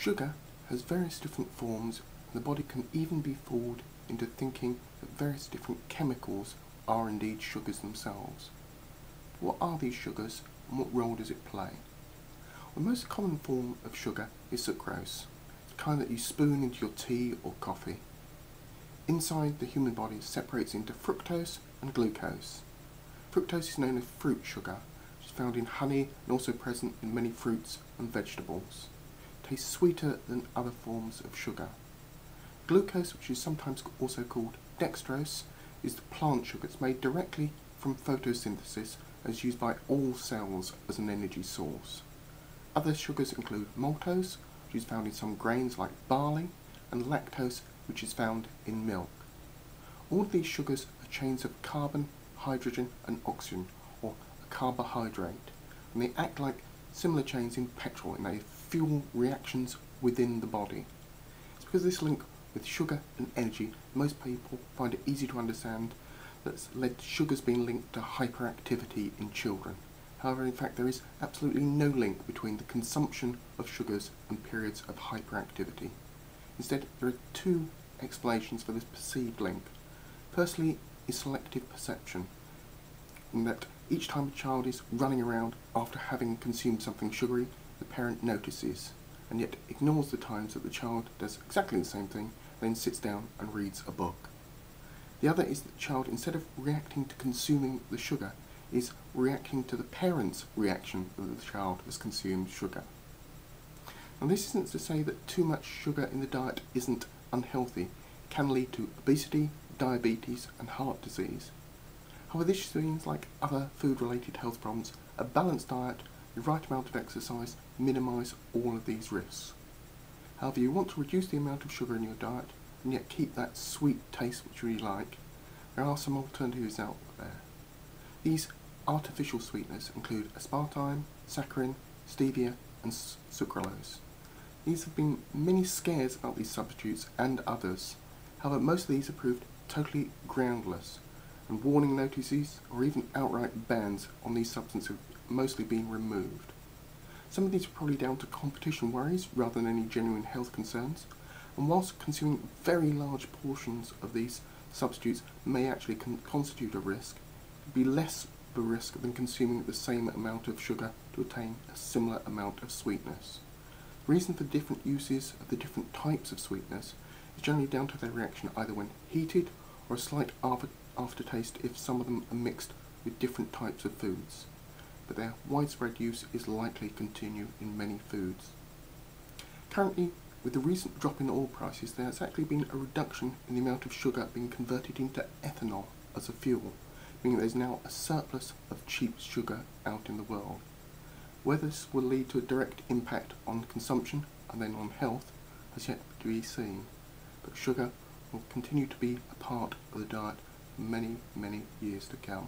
Sugar has various different forms and the body can even be fooled into thinking that various different chemicals are indeed sugars themselves. What are these sugars and what role does it play? The most common form of sugar is sucrose, the kind that you spoon into your tea or coffee. Inside the human body it separates into fructose and glucose. Fructose is known as fruit sugar, which is found in honey and also present in many fruits and vegetables. Tastes sweeter than other forms of sugar. Glucose, which is sometimes also called dextrose, is the plant sugar. It's made directly from photosynthesis and is used by all cells as an energy source. Other sugars include maltose, which is found in some grains like barley, and lactose, which is found in milk. All of these sugars are chains of carbon, hydrogen and oxygen, or a carbohydrate, and they act like similar chains in petrol and they fuel reactions within the body. It's because this link with sugar and energy, most people find it easy to understand that's led to sugars being linked to hyperactivity in children. However, in fact, there is absolutely no link between the consumption of sugars and periods of hyperactivity. Instead, there are two explanations for this perceived link. Firstly, is selective perception, in that each time a child is running around after having consumed something sugary, the parent notices, and yet ignores the times that the child does exactly the same thing, then sits down and reads a book. The other is that the child, instead of reacting to consuming the sugar, is reacting to the parent's reaction that the child has consumed sugar. And this isn't to say that too much sugar in the diet isn't unhealthy. It can lead to obesity, diabetes and heart disease. However, this means like other food-related health problems, a balanced diet, the right amount of exercise minimise all of these risks. However, you want to reduce the amount of sugar in your diet and yet keep that sweet taste which you really like. There are some alternatives out there. These artificial sweeteners include aspartame, saccharin, stevia and sucralose. These have been many scares about these substitutes and others. However, most of these have proved totally groundless, and warning notices or even outright bans on these substances mostly being removed. Some of these are probably down to competition worries rather than any genuine health concerns, and whilst consuming very large portions of these substitutes may actually con constitute a risk, it would be less of a risk than consuming the same amount of sugar to attain a similar amount of sweetness. The reason for different uses of the different types of sweetness is generally down to their reaction either when heated or a slight aftertaste if some of them are mixed with different types of foods, but their widespread use is likely to continue in many foods. Currently, with the recent drop in oil prices, there has actually been a reduction in the amount of sugar being converted into ethanol as a fuel, meaning there is now a surplus of cheap sugar out in the world. Whether this will lead to a direct impact on consumption and then on health has yet to be seen, but sugar will continue to be a part of the diet for many, many years to come.